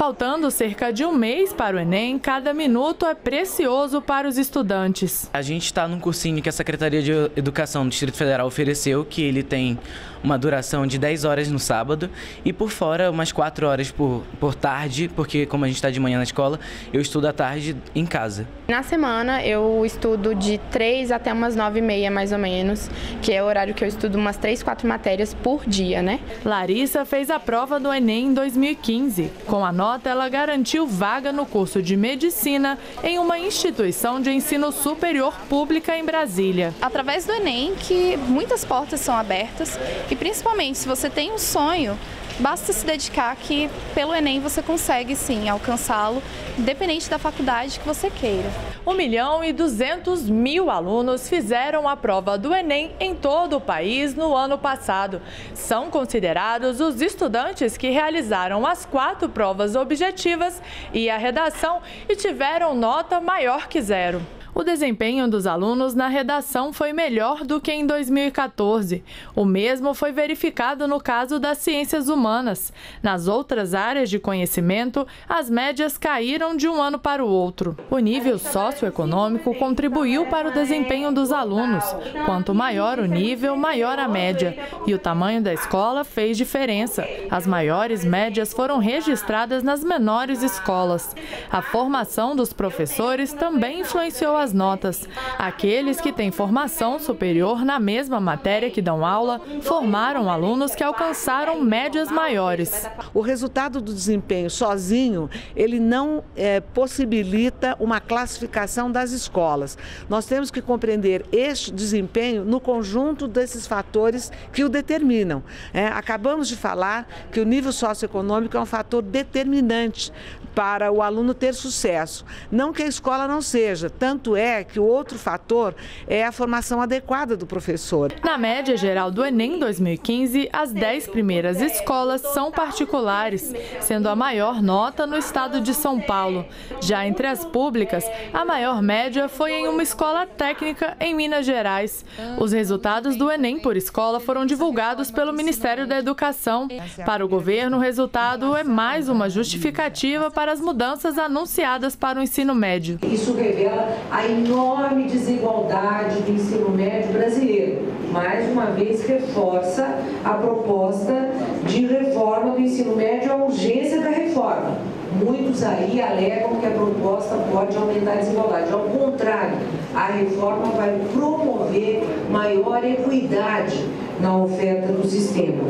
Faltando cerca de um mês para o Enem, cada minuto é precioso para os estudantes. A gente está num cursinho que a Secretaria de Educação do Distrito Federal ofereceu, que ele tem uma duração de 10 horas no sábado e por fora umas 4 horas por, por tarde, porque como a gente está de manhã na escola, eu estudo à tarde em casa. Na semana eu estudo de 3 até umas 9 e meia mais ou menos, que é o horário que eu estudo umas 3, 4 matérias por dia, né? Larissa fez a prova do Enem em 2015. Com a nota, ela garantiu vaga no curso de medicina em uma instituição de ensino superior pública em Brasília. Através do Enem que muitas portas são abertas e principalmente se você tem um sonho, basta se dedicar que pelo Enem você consegue sim alcançá-lo, independente da faculdade que você queira. 1 milhão e 200 mil alunos fizeram a prova do Enem em todo o país no ano passado. São considerados os estudantes que realizaram as quatro provas objetivas e a redação e tiveram nota maior que zero. O desempenho dos alunos na redação foi melhor do que em 2014. O mesmo foi verificado no caso das ciências humanas. Nas outras áreas de conhecimento, as médias caíram de um ano para o outro. O nível socioeconômico contribuiu para o desempenho dos alunos. Quanto maior o nível, maior a média. E o tamanho da escola fez diferença. As maiores médias foram registradas nas menores escolas. A formação dos professores também influenciou as notas. Aqueles que têm formação superior na mesma matéria que dão aula formaram alunos que alcançaram médias maiores. O resultado do desempenho sozinho, ele não é, possibilita uma classificação das escolas. Nós temos que compreender este desempenho no conjunto desses fatores que o determinam. É, acabamos de falar que o nível socioeconômico é um fator determinante para o aluno ter sucesso. Não que a escola não seja, tanto é que o outro fator é a formação adequada do professor. Na média geral do Enem 2015, as 10 primeiras escolas são particulares, sendo a maior nota no estado de São Paulo. Já entre as públicas, a maior média foi em uma escola técnica em Minas Gerais. Os resultados do Enem por escola foram divulgados pelo Ministério da Educação. Para o governo, o resultado é mais uma justificativa para as mudanças anunciadas para o ensino médio. Isso revela a enorme desigualdade do ensino médio brasileiro. Mais uma vez reforça a proposta de reforma do ensino médio, a urgência da reforma. Muitos aí alegam que a proposta pode aumentar a desigualdade. Ao contrário, a reforma vai promover maior equidade na oferta do sistema.